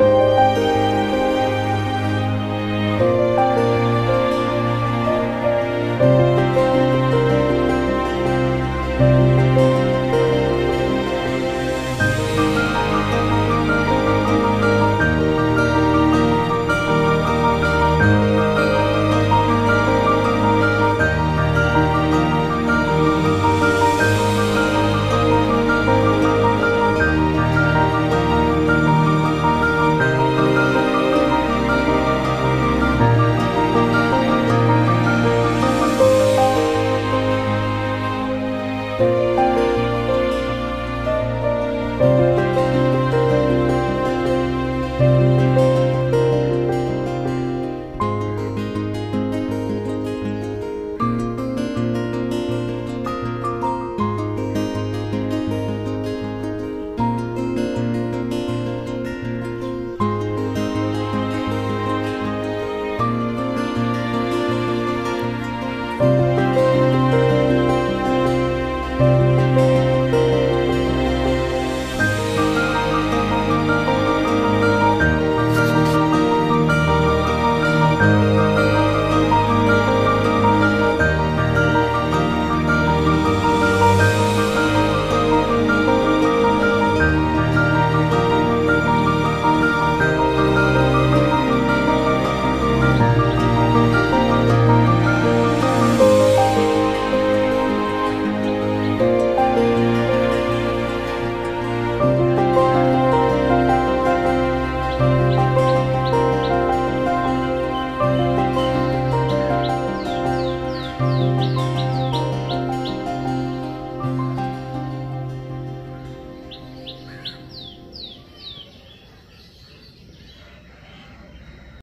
you